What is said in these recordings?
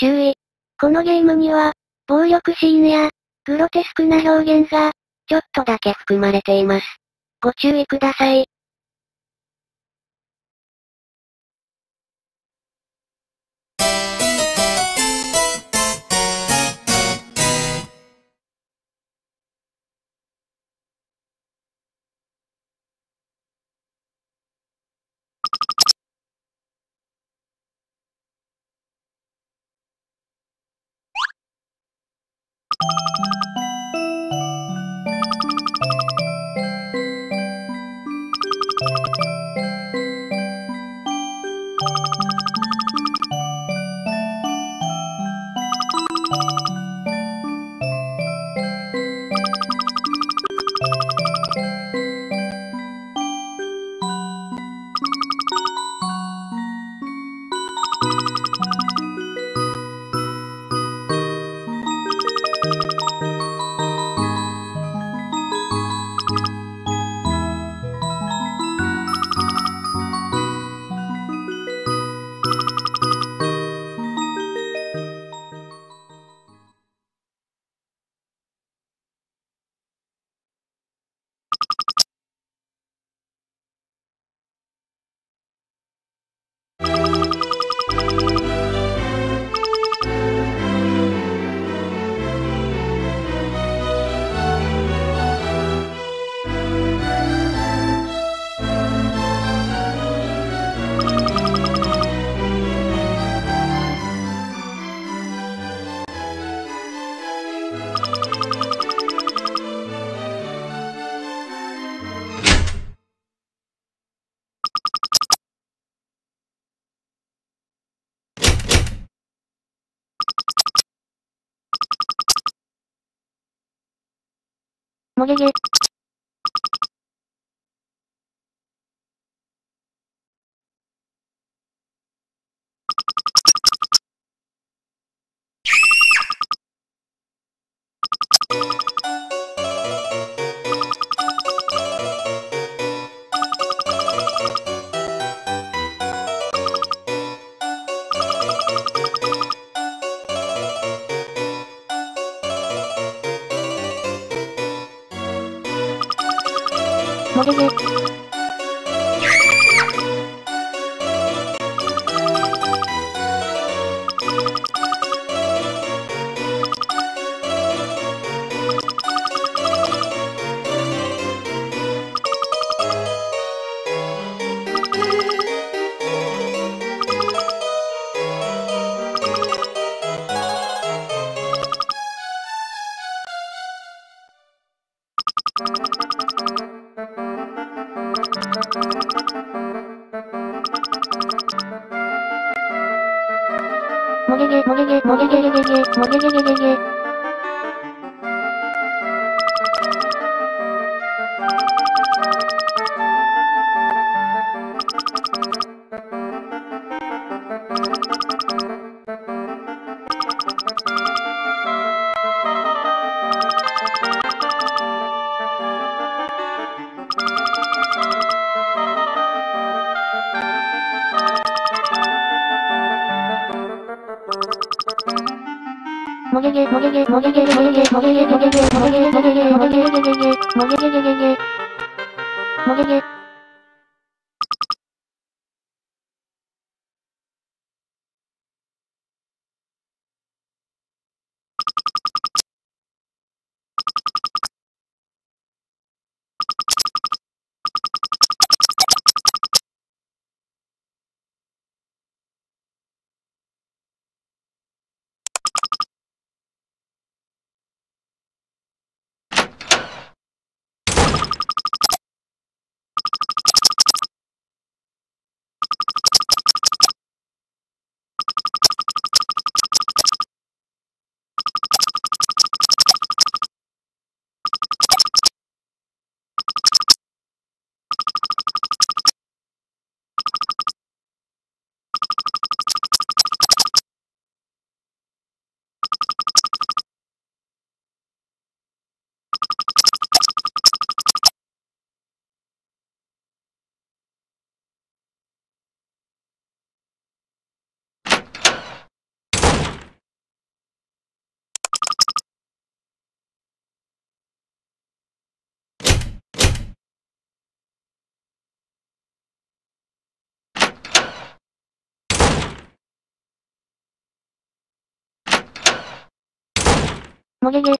注意。このゲームには、暴力シーンや、グロテスクな表現が、ちょっとだけ含まれています。ご注意ください。you もげげ。モデル。Thank you. げげ、もげげ、もげげげげげ、もげげげげげ。もげげ、もげげ、もげげ、もげげ、もげげ、もげげ、もげげ、もげげ、もげげ、もげげ、もげげ、もげげ、もげげ。もげげ。もげげ。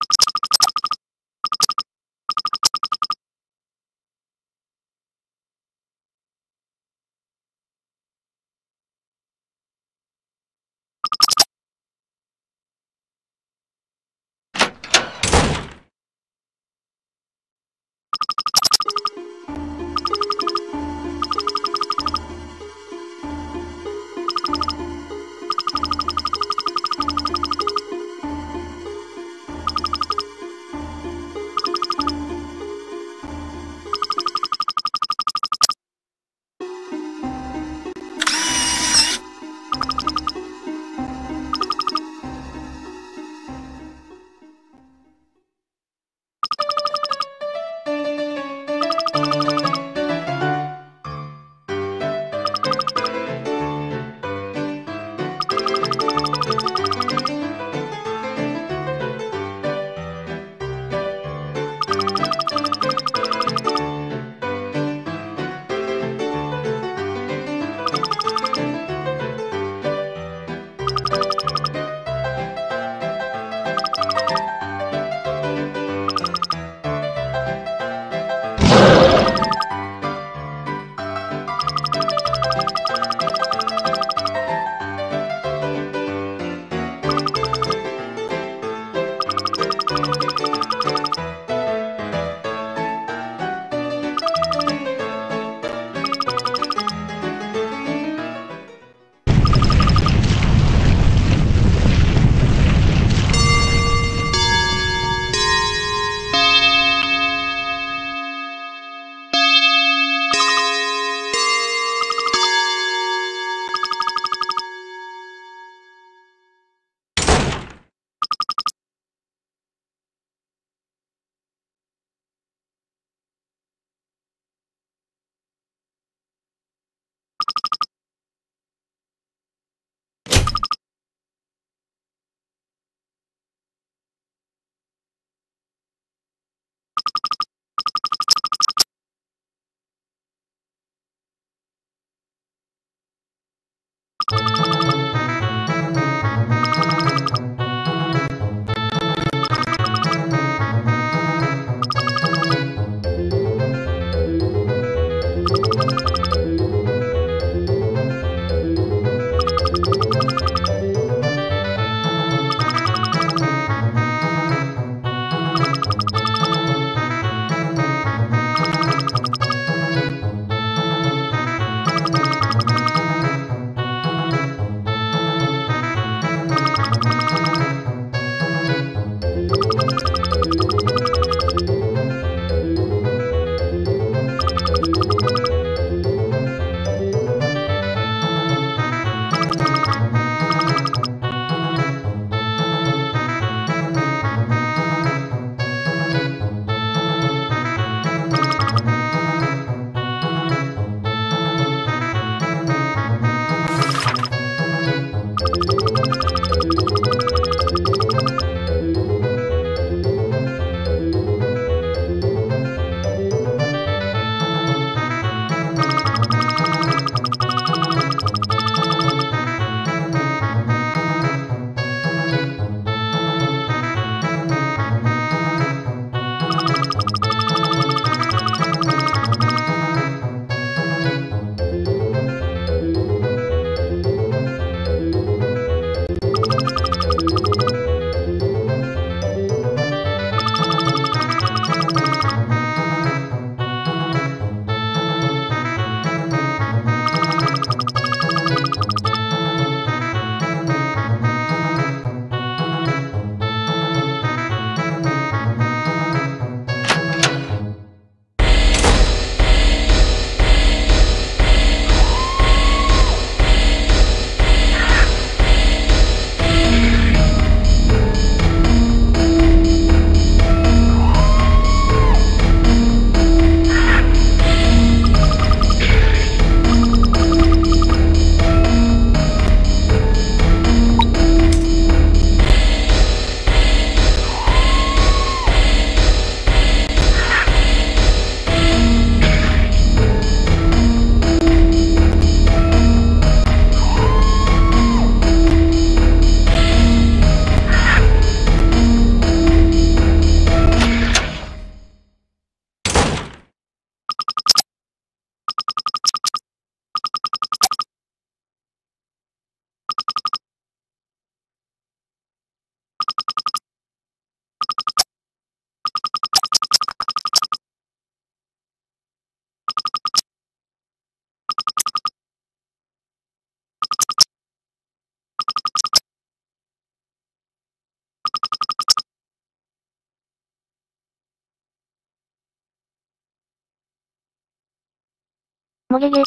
もげげ、